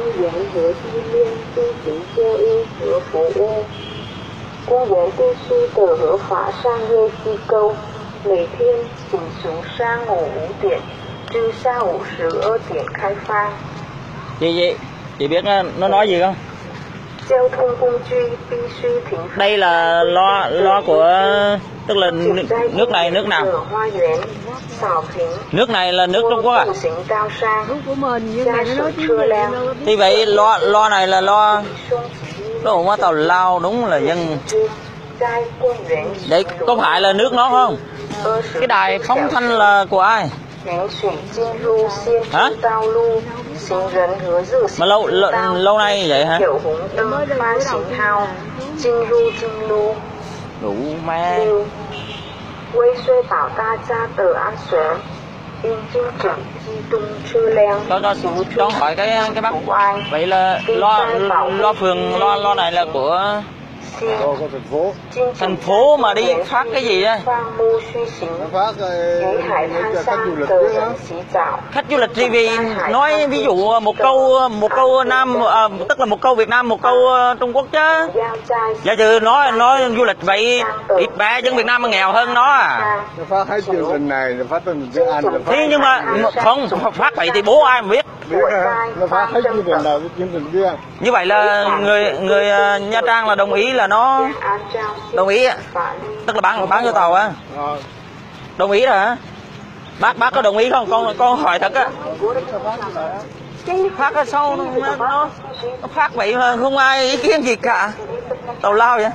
tư dưỡng giữa thi liên tư chỉ chơ y giữa phụ u cô dẫn tư sư từ hứa phá sang hê chi câu lấy thiên cùng xuống sang ngủ ủ tiện trừ sao ủ sứ ơ tiện khai phang chị chị chị biết nó nói gì không? đây là lo lo của, tức là nước này, nước nào? Nước này là nước Trung Quốc ạ à? Thì vậy lo lo này là lo, nó mà tàu lao đúng là dân. Đấy, có phải là nước nó không? Cái đài phóng thanh là của ai? nếu chuyển trên lưu xiên Hả? tao lưu xính rấn hứa dự mà lâu lâu, lâu nay vậy hả? Kiểu húng tâm ma xính hao chinh ru chinh lu. Đủ ma. Quê xuê bảo ta cha tờ an xóa yên chim chuẩn chi tung chư len cho cho cho hỏi cái cái bác. vậy là lo lo phường lo lo này là của thành phố mà đi phát cái gì á? Khách du lịch khách nói ví dụ à, một câu à, một câu nam à, tức là một câu Việt Nam một câu à, Trung Quốc chứ. Dạ Giờ trừ nói nói du lịch vậy ít bé dân Việt Nam mà nghèo hơn nó à. Phát hết chương trình này phát tình tiếng Anh thế nhưng mà không phát vậy thì bố ai mà biết như vậy là người người Nha Trang là đồng ý là nó đồng ý ạ tức là bán bán cho tàu á. đồng ý rồi hả bác bác có đồng ý không? Con con hỏi thật á. Phát ra sau nó, nó, nó phát vậy mà không ai ý kiến gì cả. Tàu lao vậy.